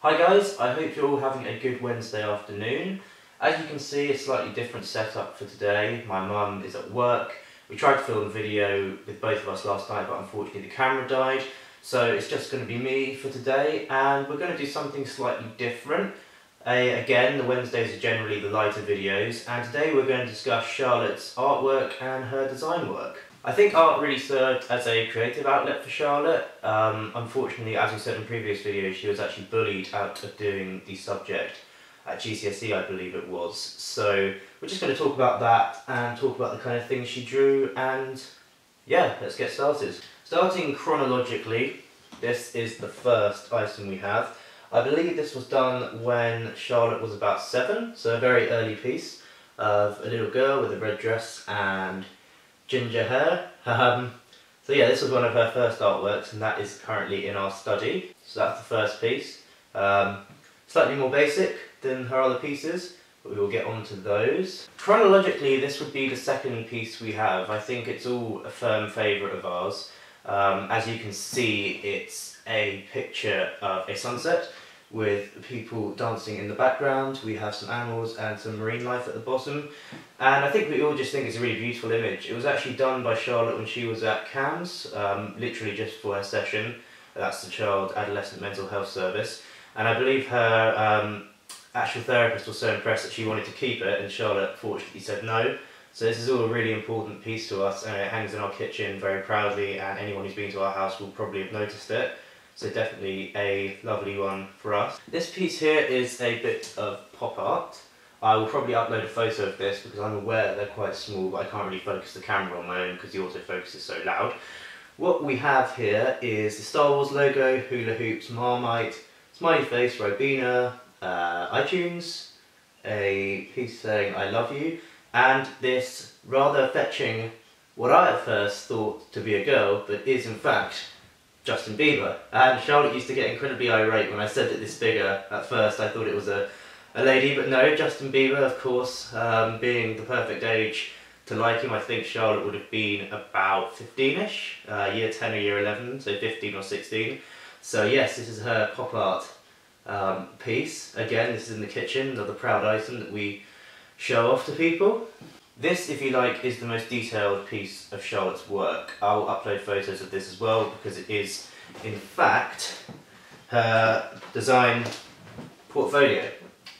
Hi guys, I hope you're all having a good Wednesday afternoon. As you can see, a slightly different setup for today. My mum is at work. We tried to film a video with both of us last night, but unfortunately the camera died. So it's just going to be me for today, and we're going to do something slightly different. Uh, again, the Wednesdays are generally the lighter videos, and today we're going to discuss Charlotte's artwork and her design work. I think art really served as a creative outlet for Charlotte. Um, unfortunately, as we said in previous videos, she was actually bullied out of doing the subject at GCSE, I believe it was. So we're just going to talk about that and talk about the kind of things she drew and yeah, let's get started. Starting chronologically, this is the first item we have. I believe this was done when Charlotte was about seven, so a very early piece of a little girl with a red dress and ginger hair. Um, so yeah, this was one of her first artworks and that is currently in our study. So that's the first piece. Um, slightly more basic than her other pieces, but we will get on to those. Chronologically, this would be the second piece we have. I think it's all a firm favourite of ours. Um, as you can see, it's a picture of a sunset with people dancing in the background. We have some animals and some marine life at the bottom. And I think we all just think it's a really beautiful image. It was actually done by Charlotte when she was at CAMHS, um, literally just for her session. That's the Child Adolescent Mental Health Service. And I believe her um, actual therapist was so impressed that she wanted to keep it and Charlotte fortunately said no. So this is all a really important piece to us and it hangs in our kitchen very proudly and anyone who's been to our house will probably have noticed it. So definitely a lovely one for us. This piece here is a bit of pop art. I will probably upload a photo of this because I'm aware they're quite small but I can't really focus the camera on my own because the autofocus is so loud. What we have here is the Star Wars logo, hula hoops, Marmite, smiley face, Ribena, uh, iTunes, a piece saying I love you, and this rather fetching what I at first thought to be a girl but is in fact Justin Bieber. And Charlotte used to get incredibly irate when I said that this figure, at first I thought it was a, a lady, but no, Justin Bieber, of course, um, being the perfect age to like him, I think Charlotte would have been about 15-ish, uh, year 10 or year 11, so 15 or 16. So yes, this is her pop art um, piece. Again, this is in the kitchen, another proud item that we show off to people. This, if you like, is the most detailed piece of Charlotte's work. I'll upload photos of this as well because it is, in fact, her design portfolio.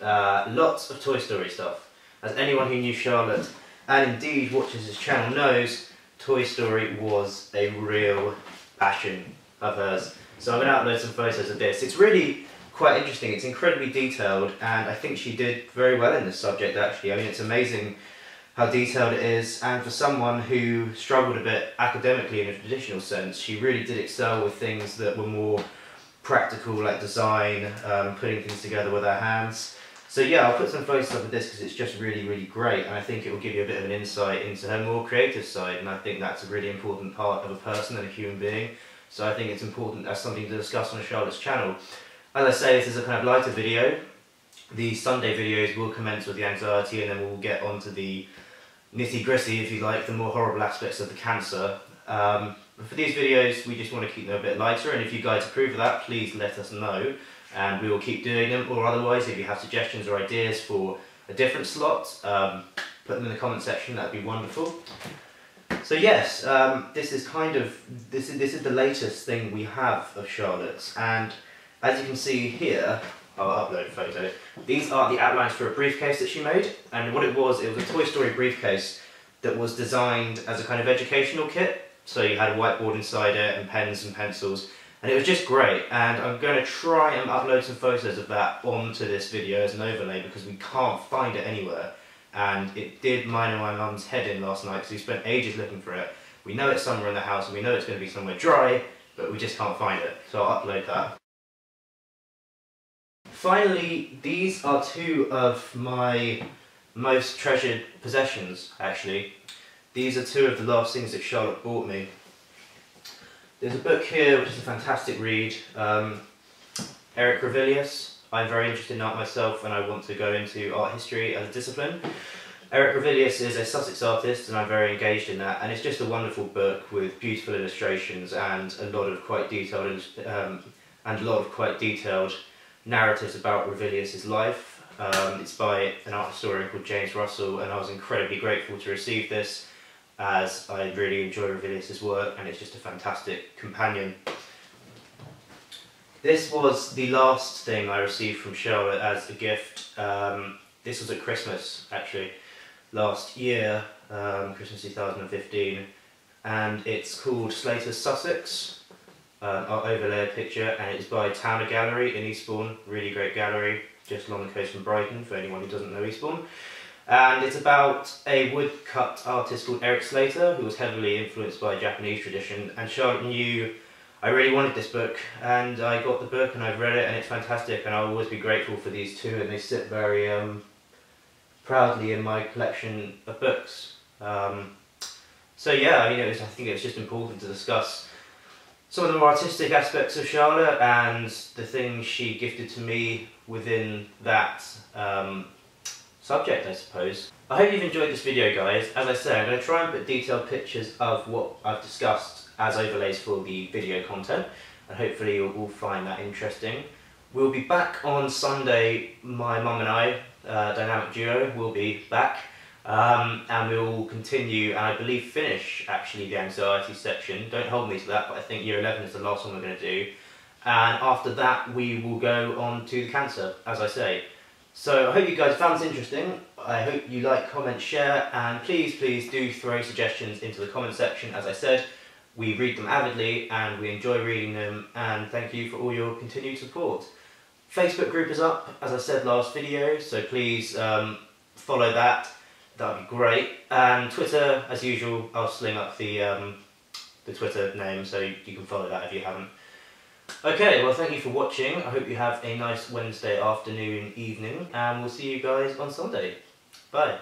Uh, lots of Toy Story stuff. As anyone who knew Charlotte and indeed watches this channel knows, Toy Story was a real passion of hers. So I'm going to upload some photos of this. It's really quite interesting. It's incredibly detailed and I think she did very well in this subject actually. I mean it's amazing how detailed it is and for someone who struggled a bit academically in a traditional sense she really did excel with things that were more practical like design, um, putting things together with her hands. So yeah, I'll put some photos up of this because it's just really, really great and I think it will give you a bit of an insight into her more creative side and I think that's a really important part of a person and a human being. So I think it's important as something to discuss on Charlotte's channel. As I say, this is a kind of lighter video. The Sunday videos will commence with the anxiety and then we'll get onto the nitty gritty, if you like, the more horrible aspects of the cancer. Um, for these videos, we just want to keep them a bit lighter, and if you guys approve of that, please let us know, and we will keep doing them, or otherwise, if you have suggestions or ideas for a different slot, um, put them in the comment section, that'd be wonderful. So yes, um, this is kind of, this is, this is the latest thing we have of Charlotte's, and as you can see here, Oh, I'll upload photo. These are the outlines for a briefcase that she made, and what it was, it was a Toy Story briefcase that was designed as a kind of educational kit. So you had a whiteboard inside it, and pens and pencils, and it was just great. And I'm going to try and upload some photos of that onto this video as an overlay because we can't find it anywhere. And it did mine and my mum's head in last night because we spent ages looking for it. We know it's somewhere in the house and we know it's going to be somewhere dry, but we just can't find it. So I'll upload that. Finally, these are two of my most treasured possessions, actually. These are two of the last things that Charlotte bought me. There's a book here which is a fantastic read. Um, Eric Ravilious. I'm very interested in art myself and I want to go into art history as a discipline. Eric Ravilious is a Sussex artist and I'm very engaged in that and it's just a wonderful book with beautiful illustrations and a lot of quite detailed um, and a lot of quite detailed narratives about Ravilious's life. Um, it's by an art historian called James Russell, and I was incredibly grateful to receive this as I really enjoy Ravilious's work, and it's just a fantastic companion. This was the last thing I received from Charlotte as a gift. Um, this was at Christmas, actually, last year, um, Christmas 2015, and it's called Slater's Sussex. Um, I'll overlay a picture, and it's by Towner Gallery in Eastbourne, really great gallery, just along the coast from Brighton, for anyone who doesn't know Eastbourne. And it's about a woodcut artist called Eric Slater, who was heavily influenced by Japanese tradition, and Charlotte knew I really wanted this book and I got the book and I've read it and it's fantastic and I'll always be grateful for these two and they sit very um, proudly in my collection of books. Um, so yeah, mean, was, I think it's just important to discuss some of the more artistic aspects of Charlotte and the things she gifted to me within that um, subject, I suppose. I hope you've enjoyed this video, guys. As I said, I'm going to try and put detailed pictures of what I've discussed as overlays for the video content and hopefully you'll all find that interesting. We'll be back on Sunday, my mum and I, uh, Dynamic Duo, will be back um, and we'll continue and I believe finish actually the anxiety section. Don't hold me to that but I think year 11 is the last one we're going to do and after that we will go on to the cancer as I say. So I hope you guys found this interesting. I hope you like, comment, share and please please do throw suggestions into the comment section as I said we read them avidly and we enjoy reading them and thank you for all your continued support. Facebook group is up, as I said last video, so please um, follow that. That would be great. And Twitter, as usual, I'll sling up the, um, the Twitter name so you can follow that if you haven't. Okay, well thank you for watching. I hope you have a nice Wednesday afternoon, evening, and we'll see you guys on Sunday. Bye.